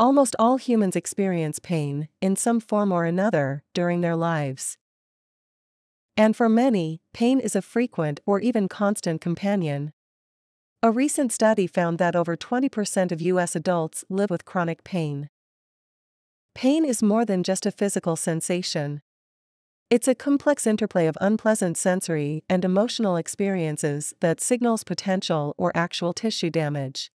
Almost all humans experience pain, in some form or another, during their lives. And for many, pain is a frequent or even constant companion. A recent study found that over 20% of US adults live with chronic pain. Pain is more than just a physical sensation. It's a complex interplay of unpleasant sensory and emotional experiences that signals potential or actual tissue damage.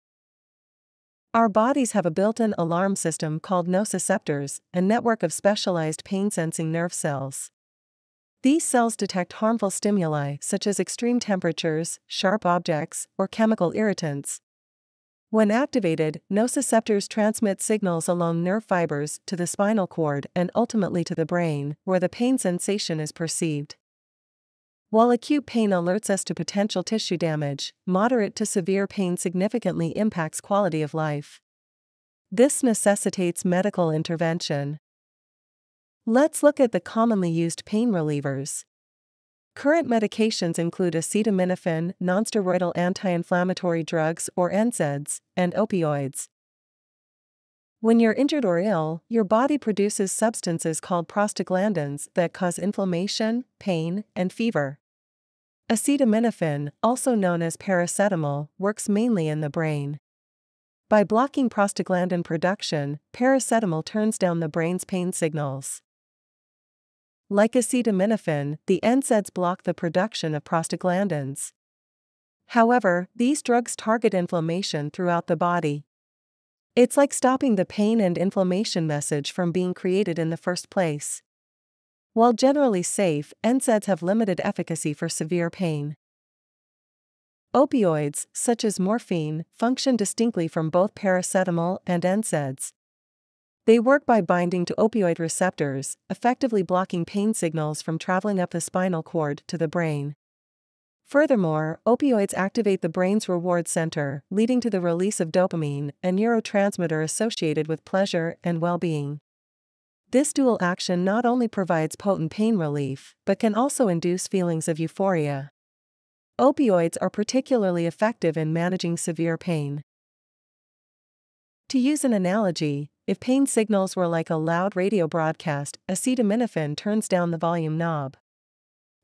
Our bodies have a built in alarm system called nociceptors, a network of specialized pain sensing nerve cells. These cells detect harmful stimuli such as extreme temperatures, sharp objects, or chemical irritants. When activated, nociceptors transmit signals along nerve fibers to the spinal cord and ultimately to the brain, where the pain sensation is perceived. While acute pain alerts us to potential tissue damage, moderate to severe pain significantly impacts quality of life. This necessitates medical intervention. Let's look at the commonly used pain relievers. Current medications include acetaminophen, nonsteroidal anti-inflammatory drugs or NSAIDs, and opioids. When you're injured or ill, your body produces substances called prostaglandins that cause inflammation, pain, and fever. Acetaminophen, also known as paracetamol, works mainly in the brain. By blocking prostaglandin production, paracetamol turns down the brain's pain signals. Like acetaminophen, the NSAIDs block the production of prostaglandins. However, these drugs target inflammation throughout the body. It's like stopping the pain and inflammation message from being created in the first place. While generally safe, NSAIDs have limited efficacy for severe pain. Opioids, such as morphine, function distinctly from both paracetamol and NSAIDs. They work by binding to opioid receptors, effectively blocking pain signals from traveling up the spinal cord to the brain. Furthermore, opioids activate the brain's reward center, leading to the release of dopamine, a neurotransmitter associated with pleasure and well being. This dual action not only provides potent pain relief, but can also induce feelings of euphoria. Opioids are particularly effective in managing severe pain. To use an analogy, if pain signals were like a loud radio broadcast, acetaminophen turns down the volume knob.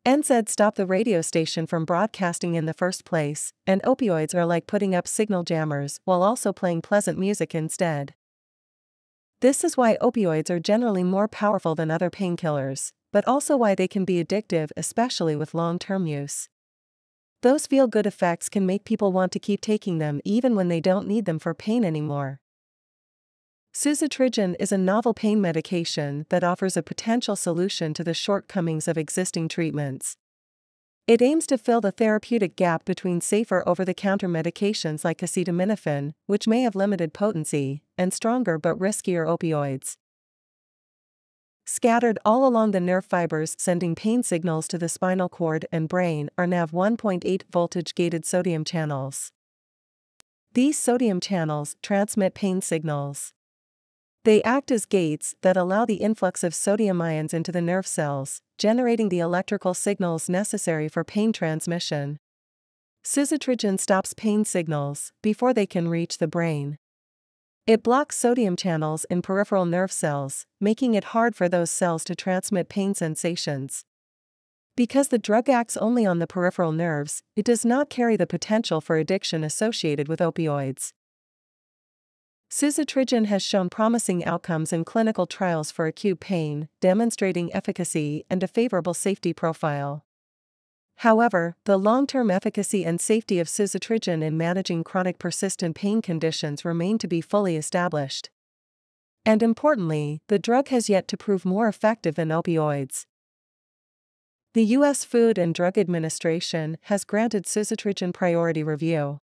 NSAIDs stop the radio station from broadcasting in the first place, and opioids are like putting up signal jammers while also playing pleasant music instead. This is why opioids are generally more powerful than other painkillers, but also why they can be addictive, especially with long term use. Those feel good effects can make people want to keep taking them even when they don't need them for pain anymore. Suzetrigine is a novel pain medication that offers a potential solution to the shortcomings of existing treatments. It aims to fill the therapeutic gap between safer over the counter medications like acetaminophen, which may have limited potency, and stronger but riskier opioids. Scattered all along the nerve fibers sending pain signals to the spinal cord and brain are NaV 1.8 voltage gated sodium channels. These sodium channels transmit pain signals. They act as gates that allow the influx of sodium ions into the nerve cells, generating the electrical signals necessary for pain transmission. Suzetrigine stops pain signals before they can reach the brain. It blocks sodium channels in peripheral nerve cells, making it hard for those cells to transmit pain sensations. Because the drug acts only on the peripheral nerves, it does not carry the potential for addiction associated with opioids. Suzetrigine has shown promising outcomes in clinical trials for acute pain, demonstrating efficacy and a favorable safety profile. However, the long-term efficacy and safety of suzetrigine in managing chronic persistent pain conditions remain to be fully established. And importantly, the drug has yet to prove more effective than opioids. The U.S. Food and Drug Administration has granted suzetrigine priority review.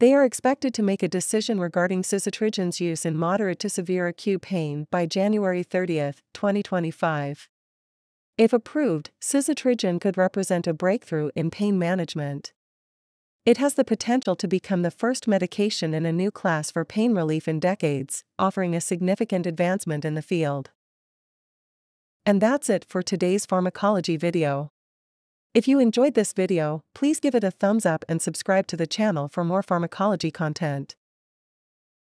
They are expected to make a decision regarding suzetrigine's use in moderate to severe acute pain by January 30, 2025. If approved, suzetrigine could represent a breakthrough in pain management. It has the potential to become the first medication in a new class for pain relief in decades, offering a significant advancement in the field. And that's it for today's pharmacology video. If you enjoyed this video, please give it a thumbs up and subscribe to the channel for more pharmacology content.